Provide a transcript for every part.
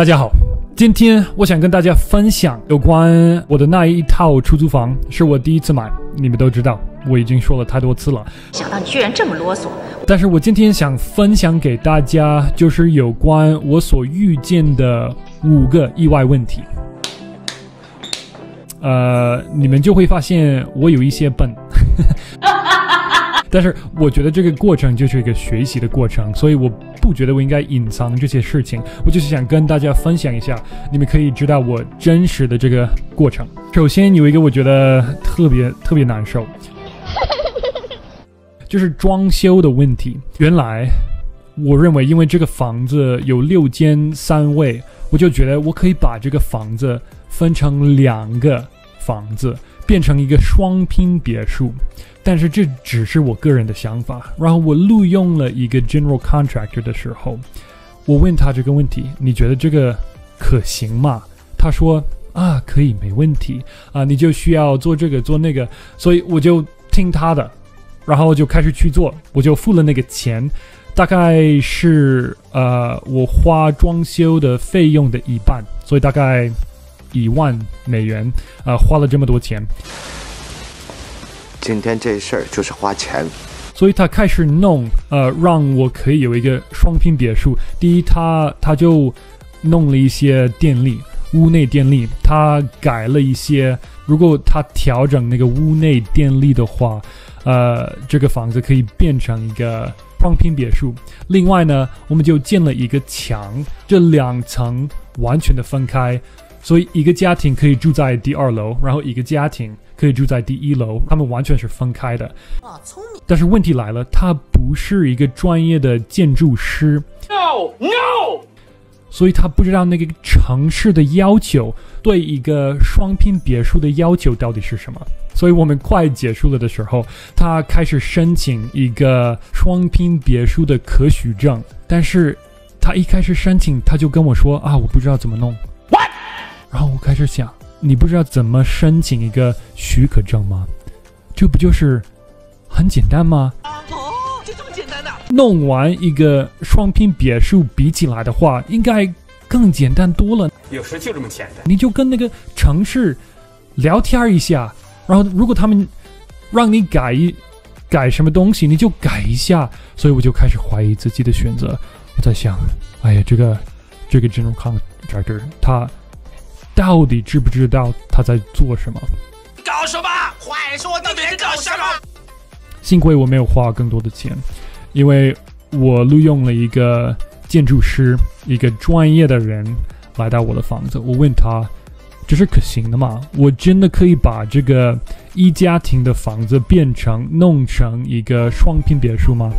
大家好，今天我想跟大家分享有关我的那一套出租房，是我第一次买。你们都知道，我已经说了太多次了。想到你居然这么啰嗦，但是我今天想分享给大家，就是有关我所遇见的五个意外问题。呃，你们就会发现我有一些笨。但是我觉得这个过程就是一个学习的过程，所以我不觉得我应该隐藏这些事情。我就是想跟大家分享一下，你们可以知道我真实的这个过程。首先有一个我觉得特别特别难受，就是装修的问题。原来我认为，因为这个房子有六间三卫，我就觉得我可以把这个房子分成两个房子，变成一个双拼别墅。但是这只是我个人的想法。然后我录用了一个 general contractor 的时候，我问他这个问题：“你觉得这个可行吗？”他说：“啊，可以，没问题啊，你就需要做这个做那个。”所以我就听他的，然后就开始去做，我就付了那个钱，大概是呃我花装修的费用的一半，所以大概一万美元啊，花了这么多钱。今天这事儿就是花钱，所以他开始弄，呃，让我可以有一个双拼别墅。第一，他他就弄了一些电力，屋内电力，他改了一些。如果他调整那个屋内电力的话，呃，这个房子可以变成一个双拼别墅。另外呢，我们就建了一个墙，这两层完全的分开，所以一个家庭可以住在第二楼，然后一个家庭。可以住在第一楼，他们完全是分开的。啊，聪明！但是问题来了，他不是一个专业的建筑师。No No，所以他不知道那个城市的要求对一个双拼别墅的要求到底是什么。所以我们快结束了的时候，他开始申请一个双拼别墅的可许证。但是他一开始申请，他就跟我说啊，我不知道怎么弄。What？然后我开始想。你不知道怎么申请一个许可证吗？这不就是很简单吗？哦，就这么简单的。弄完一个双拼别墅比起来的话，应该更简单多了。有时就这么简单。你就跟那个城市聊天一下，然后如果他们让你改一改什么东西，你就改一下。所以我就开始怀疑自己的选择。我在想，哎呀，这个这个 general contractor 他。到底知不知道他在做什么？搞什么？快说，到底在搞什么？幸亏我没有花更多的钱，因为我录用了一个建筑师，一个专业的人来到我的房子。我问他：“这是可行的吗？我真的可以把这个一家庭的房子变成弄成一个双拼别墅吗？”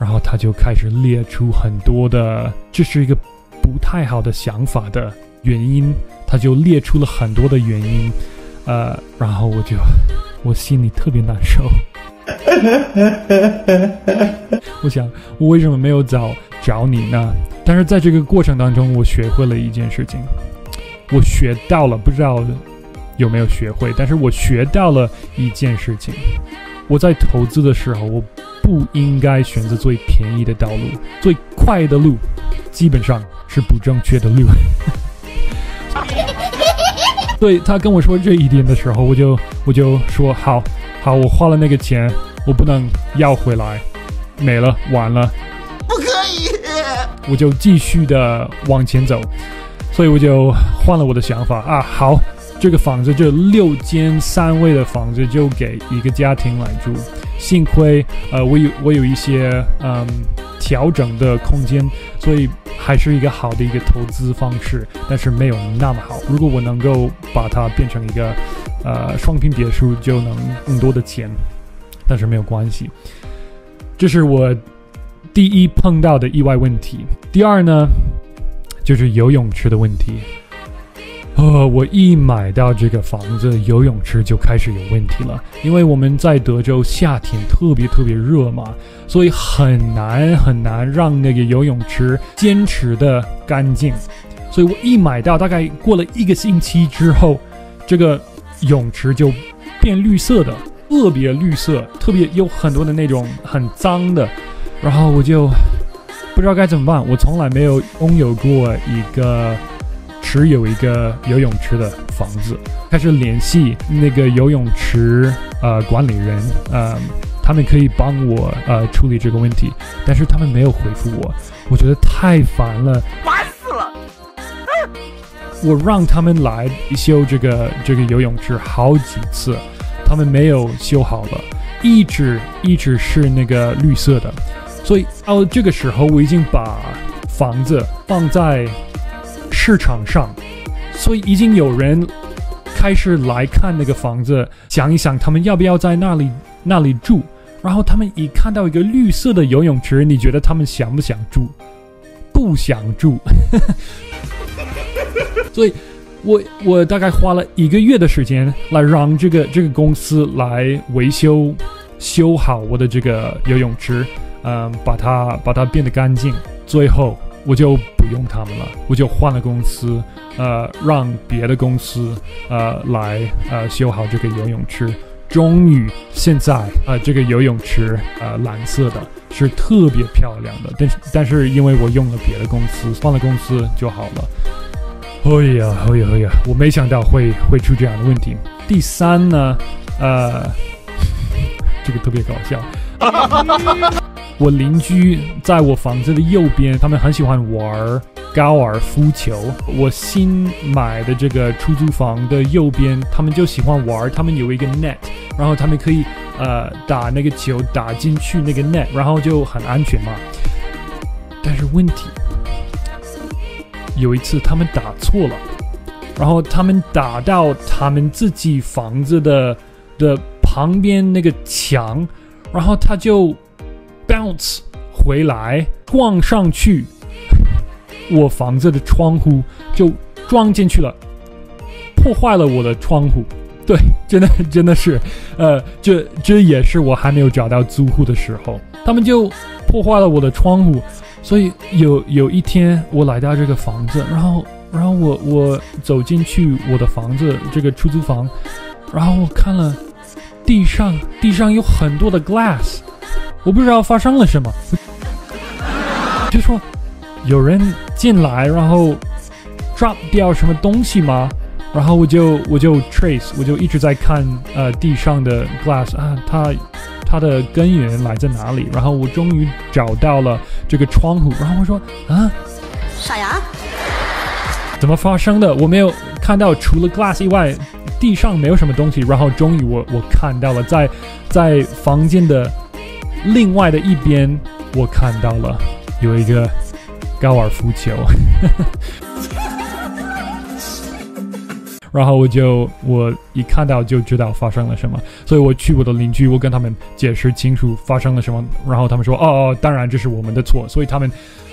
然后他就开始列出很多的，这是一个不太好的想法的原因。他就列出了很多的原因，呃，然后我就我心里特别难受。我想，我为什么没有早找你呢？但是在这个过程当中，我学会了一件事情，我学到了，不知道有没有学会，但是我学到了一件事情：我在投资的时候，我不应该选择最便宜的道路，最快的路基本上是不正确的路。对他跟我说这一点的时候，我就我就说好，好，我花了那个钱，我不能要回来，没了，完了，不可以，我就继续的往前走，所以我就换了我的想法。啊，好，这个房子这六间三卫的房子就给一个家庭来住，幸亏呃我有我有一些嗯调整的空间，所以。还是一个好的一个投资方式，但是没有那么好。如果我能够把它变成一个，呃，双拼别墅，就能更多的钱，但是没有关系。这是我第一碰到的意外问题。第二呢，就是游泳池的问题。呃，我一买到这个房子，游泳池就开始有问题了。因为我们在德州夏天特别特别热嘛，所以很难很难让那个游泳池坚持的干净。所以我一买到，大概过了一个星期之后，这个泳池就变绿色的，特别绿色，特别有很多的那种很脏的。然后我就不知道该怎么办。我从来没有拥有过一个只有一个游泳池的房子，开始联系那个游泳池呃管理人，呃，他们可以帮我呃处理这个问题，但是他们没有回复我，我觉得太烦了。烦死了！我让他们来修这个这个游泳池好几次，他们没有修好了，一直一直是那个绿色的，所以到这个时候我已经把房子放在市场上，所以已经有人开始来看那个房子，想一想他们要不要在那里那里住，然后他们一看到一个绿色的游泳池，你觉得他们想不想住？不想住。所以，我我大概花了一个月的时间来让这个这个公司来维修、修好我的这个游泳池，嗯，把它把它变得干净。最后，我就不用他们了，我就换了公司，呃，让别的公司呃来呃修好这个游泳池。终于，现在啊，这个游泳池呃蓝色的，是特别漂亮的。但是但是因为我用了别的公司，换了公司就好了。哎呀，哎呀，哎呀！我没想到会会出这样的问题。第三呢，呃，这个特别搞笑。我邻居在我房子的右边，他们很喜欢玩高尔夫球。我新买的这个出租房的右边，他们就喜欢玩。他们有一个 net，然后他们可以呃打那个球打进去那个 net，然后就很安全嘛。但是问题。有一次，他们打错了，然后他们打到他们自己房子的的旁边那个墙，然后他就 bounce 回来撞上去，我房子的窗户就撞进去了，破坏了我的窗户。对，真的真的是，呃，这这也是我还没有找到租户的时候，他们就破坏了我的窗户。所以有有一天我来到这个房子，然后然后我我走进去我的房子这个出租房，然后我看了地上地上有很多的 glass，我不知道发生了什么，就说有人进来然后 drop 掉什么东西吗？然后我就我就 trace 我就一直在看呃地上的 glass 啊它。它的根源来自哪里？然后我终于找到了这个窗户，然后我说啊，傻呀，怎么发生的？我没有看到除了 glass 以外，地上没有什么东西。然后终于我我看到了，在在房间的另外的一边，我看到了有一个高尔夫球。然后我就我一看到就知道发生了什么，所以我去我的邻居，我跟他们解释清楚发生了什么，然后他们说哦哦，当然这是我们的错，所以他们，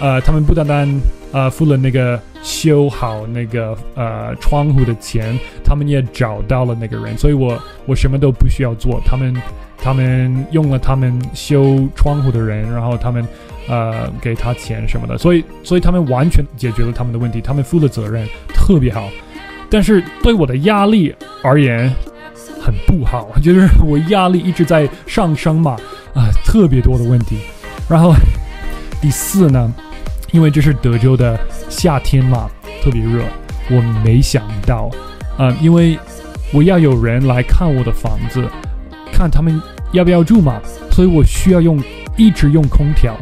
呃，他们不单单呃付了那个修好那个呃窗户的钱，他们也找到了那个人，所以我我什么都不需要做，他们他们用了他们修窗户的人，然后他们呃给他钱什么的，所以所以他们完全解决了他们的问题，他们负了责任，特别好。但是对我的压力而言，很不好，就是我压力一直在上升嘛，啊，特别多的问题。然后第四呢，因为这是德州的夏天嘛，特别热，我没想到，啊，因为我要有人来看我的房子，看他们要不要住嘛，所以我需要用一直用空调，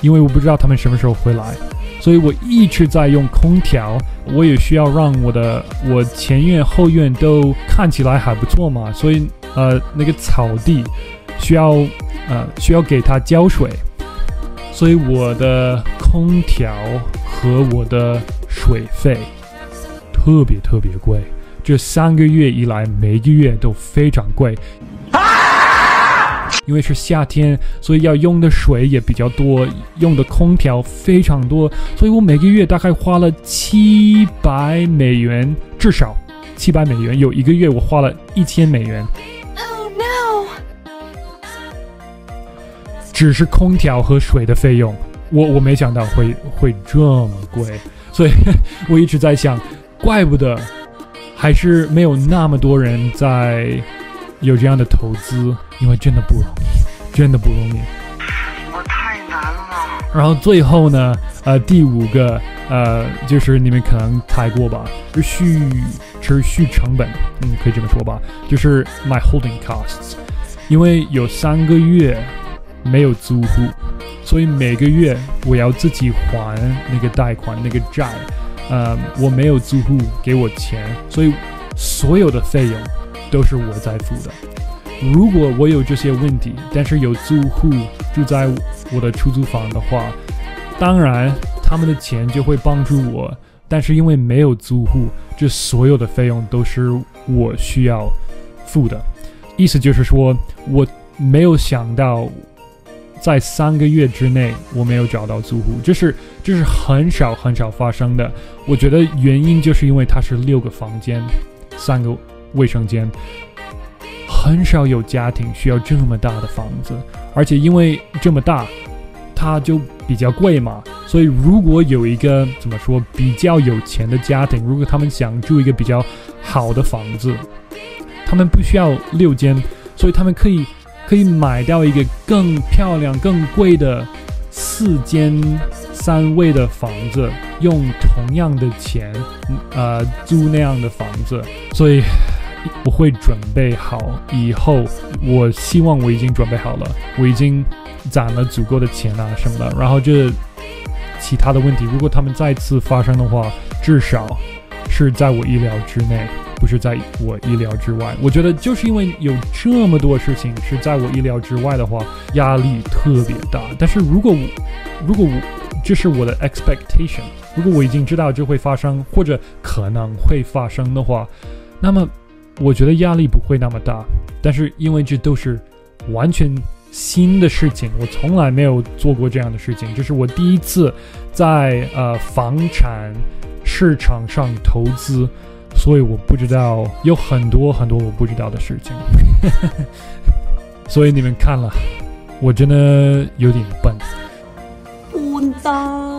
因为我不知道他们什么时候回来。所以我一直在用空调，我也需要让我的我前院后院都看起来还不错嘛。所以呃，那个草地需要呃需要给它浇水，所以我的空调和我的水费特别特别贵。这三个月以来，每个月都非常贵。因为是夏天，所以要用的水也比较多，用的空调非常多，所以我每个月大概花了七百美元，至少七百美元。有一个月我花了一千美元。Oh no！只是空调和水的费用，我我没想到会会这么贵，所以 我一直在想，怪不得还是没有那么多人在。有这样的投资，因为真的不容易，真的不容易。我太难了。然后最后呢，呃，第五个，呃，就是你们可能猜过吧，持续持续成本，嗯，可以这么说吧，就是 my holding costs，因为有三个月没有租户，所以每个月我要自己还那个贷款那个债，呃，我没有租户给我钱，所以所有的费用都是我在付的。如果我有这些问题，但是有租户住在我的出租房的话，当然他们的钱就会帮助我。但是因为没有租户，这所有的费用都是我需要付的。意思就是说，我没有想到在三个月之内我没有找到租户，这是这是很少很少发生的。我觉得原因就是因为它是六个房间，三个卫生间。很少有家庭需要这么大的房子，而且因为这么大，它就比较贵嘛。所以如果有一个怎么说比较有钱的家庭，如果他们想住一个比较好的房子，他们不需要六间，所以他们可以可以买到一个更漂亮、更贵的四间三卫的房子，用同样的钱，呃，租那样的房子，所以。我会准备好以后，我希望我已经准备好了，我已经攒了足够的钱啊什么的。然后这其他的问题，如果他们再次发生的话，至少是在我意料之内，不是在我意料之外。我觉得就是因为有这么多事情是在我意料之外的话，压力特别大。但是如果我如果我这是我的 expectation，如果我已经知道这会发生或者可能会发生的话，那么。我觉得压力不会那么大，但是因为这都是完全新的事情，我从来没有做过这样的事情，这是我第一次在呃房产市场上投资，所以我不知道有很多很多我不知道的事情，所以你们看了，我真的有点笨，笨蛋。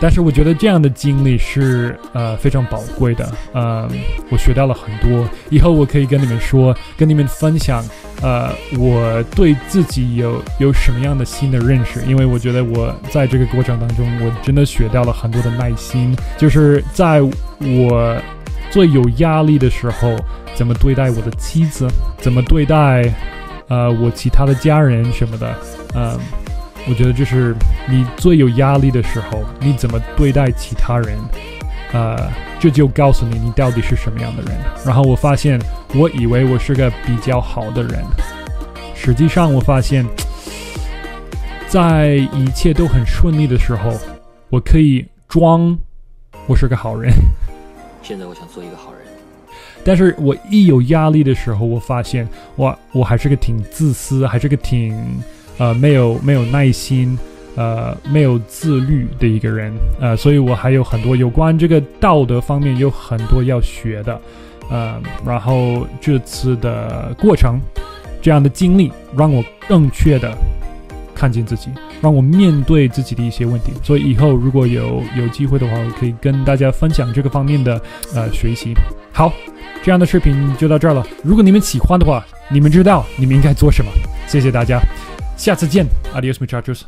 但是我觉得这样的经历是呃非常宝贵的，呃，我学到了很多，以后我可以跟你们说，跟你们分享，呃，我对自己有有什么样的新的认识，因为我觉得我在这个过程当中，我真的学到了很多的耐心，就是在我最有压力的时候，怎么对待我的妻子，怎么对待呃我其他的家人什么的，嗯。我觉得就是你最有压力的时候，你怎么对待其他人，呃，这就告诉你你到底是什么样的人。然后我发现，我以为我是个比较好的人，实际上我发现，在一切都很顺利的时候，我可以装我是个好人。现在我想做一个好人，但是我一有压力的时候，我发现我我还是个挺自私，还是个挺。呃，没有没有耐心，呃，没有自律的一个人，呃，所以我还有很多有关这个道德方面有很多要学的，呃，然后这次的过程，这样的经历让我更确的看见自己，让我面对自己的一些问题，所以以后如果有有机会的话，我可以跟大家分享这个方面的呃学习。好，这样的视频就到这儿了。如果你们喜欢的话，你们知道你们应该做什么。谢谢大家。下次见，Adios muchachos。